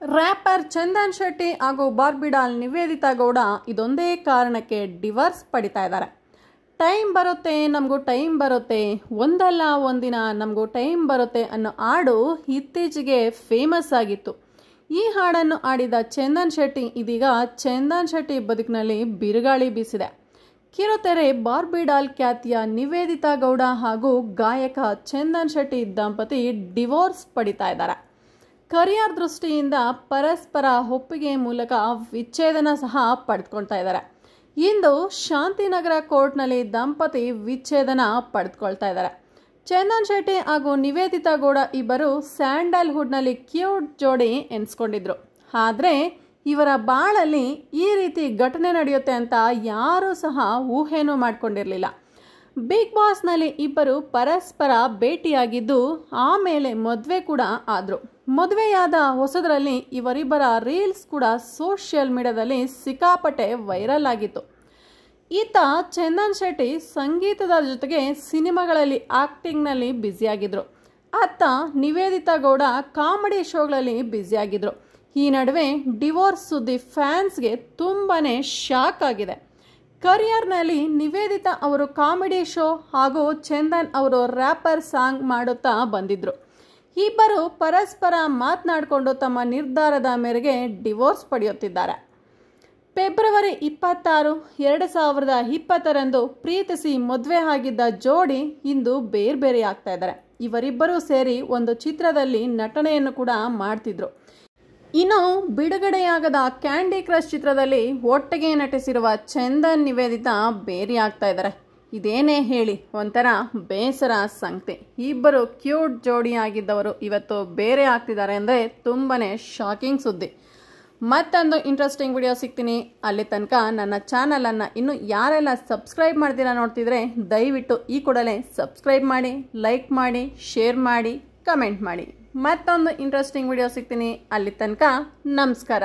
Wrapper Chandan Shetty ಹಾಗೂ Barbie doll Nivedita Gowda ಇದೊಂದೇ ಕಾರಣಕ್ಕೆ ಡಿವರ್ಸ್ ಪಡಿತಾ ಇದ್ದಾರೆ. ಟೈಮ್ ಬರುತ್ತೆ, ನಮಗೂ ಟೈಮ್ ಬರುತ್ತೆ. ಒಂದಲ್ಲ ಒಂದಿನ ನಮಗೂ ಟೈಮ್ ಬರುತ್ತೆ ಅನ್ನೋ ಹಾಡು ಇತ್ತೀಚೆಗೆ ಫೇಮಸ್ ಆಗಿತ್ತು. ಈ ಹಾಡನ್ನು ಆಡಿದ ಚಂದನ್ ಶೆಟ್ಟಿ ಇದೀಗ ಚಂದನ್ ಶೆಟ್ಟಿ ಬದುಕಿನಲ್ಲಿ ಬಿರುಗಾಳಿ ಬೀಸಿದೆ. ಕಿರುತೆರೆ ಬಾರ್ಬಿಡಾಲ್ ಖ್ಯಾತಿಯ ನಿವೇದಿತಾ ಗೌಡ ಹಾಗೂ ಗಾಯಕ ಚಂದನ್ ಶೆಟ್ಟಿ ದಂಪತಿ ಡಿವೋರ್ಸ್ ಪಡಿತಾ ಇದ್ದಾರೆ. ಕರಿಯರ್ ದೃಷ್ಟಿಯಿಂದ ಪರಸ್ಪರ ಒಪ್ಪಿಗೆ ಮೂಲಕ ವಿಚ್ಛೇದನ ಸಹ ಪಡೆದುಕೊಳ್ತಾ ಇದ್ದಾರೆ. ಇಂದು ಶಾಂತಿನಗರ ಕೋರ್ಟ್ನಲ್ಲಿ ದಂಪತಿ ವಿಚ್ಛೇದನ ಪಡೆದುಕೊಳ್ತಾ ಇದ್ದಾರೆ. ಚಂದನ್ ಶೆಟ್ಟಿ ಹಾಗೂ ನಿವೇದಿತಾ ಗೌಡ ಇಬ್ಬರು ಸ್ಯಾಂಡಲ್ವುಡ್ನಲ್ಲಿ ಕ್ಯೂಟ್ ಜೋಡಿ ಎನಿಸ್ಕೊಂಡಿದ್ರು. ಆದರೆ ಇವರ ಬಾಳಲ್ಲಿ ಈ ರೀತಿ ಘಟನೆ ನಡೆಯುತ್ತೆ ಅಂತ ಯಾರೂ ಸಹ ಊಹೆನೂ ಮಾಡಿಕೊಂಡಿರಲಿಲ್ಲ. ಬಿಗ್ ಬಾಸ್ನಲ್ಲಿ ಇಬ್ಬರು ಪರಸ್ಪರ ಭೇಟಿಯಾಗಿದ್ದು ಆಮೇಲೆ ಮದುವೆ ಕೂಡ ಆದರು. ಮದುವೆಯಾದ ಹೊಸದರಲ್ಲಿ ಇವರಿಬ್ಬರ ರೀಲ್ಸ್ ಕೂಡ ಸೋಷಿಯಲ್ ಮೀಡಿಯಾದಲ್ಲಿ ಸಿಕ್ಕಾಪಟ್ಟೆ ವೈರಲ್ ಆಗಿತ್ತು. ಈತ ಚಂದನ್ ಶೆಟ್ಟಿ ಸಂಗೀತದ ಜೊತೆಗೆ ಸಿನಿಮಾಗಳಲ್ಲಿ ಆ್ಯಕ್ಟಿಂಗ್ನಲ್ಲಿ ಬ್ಯುಸಿಯಾಗಿದ್ದರು ಆತ ನಿವೇದಿತಾ ಗೌಡ ಕಾಮಿಡಿ ಶೋಗಳಲ್ಲಿ ಬ್ಯುಸಿಯಾಗಿದ್ದರು ಈ ನಡುವೆ ಡಿವೋರ್ಸ್ ಸುದ್ದಿ ಫ್ಯಾನ್ಸ್ಗೆ ತುಂಬಾ ಶಾಕ್ ಆಗಿದೆ. ಕರಿಯರ್ನಲ್ಲಿ ನಿವೇದಿತಾ ಅವರು ಕಾಮಿಡಿ ಶೋ ಹಾಗೂ ಚಂದನ್ ಅವರು ರ್ಯಾಪರ್ ಸಾಂಗ್ ಮಾಡುತ್ತಾ ಬಂದಿದ್ರು. ಇಬ್ಬರು ಪರಸ್ಪರ ಮಾತನಾಡಿಕೊಂಡು ತಮ್ಮ ನಿರ್ಧಾರದ ಮೇರೆಗೆ ಡಿವೋರ್ಸ್ ಪಡೆಯುತ್ತಿದ್ದಾರೆ. ಫೆಬ್ರವರಿ ಇಪ್ಪತ್ತಾರು, ಎರಡು ಸಾವಿರದ ಇಪ್ಪತ್ತರಂದು ಪ್ರೀತಿಸಿ ಮದುವೆ ಆಗಿದ್ದ ಜೋಡಿ ಇಂದು ಬೇರೆ ಬೇರೆ ಆಗ್ತಾ ಇದ್ದಾರೆ. ಇವರಿಬ್ಬರೂ ಸೇರಿ ಒಂದು ಚಿತ್ರದಲ್ಲಿ ನಟನೆಯನ್ನು ಕೂಡ ಮಾಡ್ತಿದ್ರು. ಇನ್ನು ಬಿಡುಗಡೆಯಾಗದ ಕ್ಯಾಂಡಿ ಕ್ರಶ್ ಚಿತ್ರದಲ್ಲಿ ಒಟ್ಟಿಗೆ ನಟಿಸಿರುವ ಚಂದನ್ ನಿವೇದಿತಾ ಬೇರೆ ಆಗ್ತಾ ಇದ್ದಾರೆ. ಇದೇನೇ ಹೇಳಿ, ಒಂಥರ ಬೇಸರ ಸಂಗತಿ. ಇಬ್ಬರು ಕ್ಯೂಟ್ ಜೋಡಿ ಆಗಿದ್ದವರು ಇವತ್ತು ಬೇರೆ ಆಗ್ತಿದ್ದಾರೆ ಅಂದರೆ ತುಂಬಾ ಶಾಕಿಂಗ್ ಸುದ್ದಿ. ಮತ್ತೊಂದು ಇಂಟ್ರೆಸ್ಟಿಂಗ್ ವಿಡಿಯೋ ಸಿಗ್ತೀನಿ. ಅಲ್ಲಿ ತನಕ ನನ್ನ ಚಾನಲನ್ನು ಇನ್ನು ಯಾರೆಲ್ಲ ಸಬ್ಸ್ಕ್ರೈಬ್ ಮಾಡ್ತೀರಾ ನೋಡ್ತಿದ್ರೆ ದಯವಿಟ್ಟು ಈ ಕೂಡಲೇ ಸಬ್ಸ್ಕ್ರೈಬ್ ಮಾಡಿ ಲೈಕ್ ಮಾಡಿ ಶೇರ್ ಮಾಡಿ ಕಮೆಂಟ್ ಮಾಡಿ. ಮತ್ತೊಂದು ಇಂಟ್ರೆಸ್ಟಿಂಗ್ ವಿಡಿಯೋ ಸಿಗ್ತೀನಿ. ಅಲ್ಲಿ ತನಕ ನಮಸ್ಕಾರ.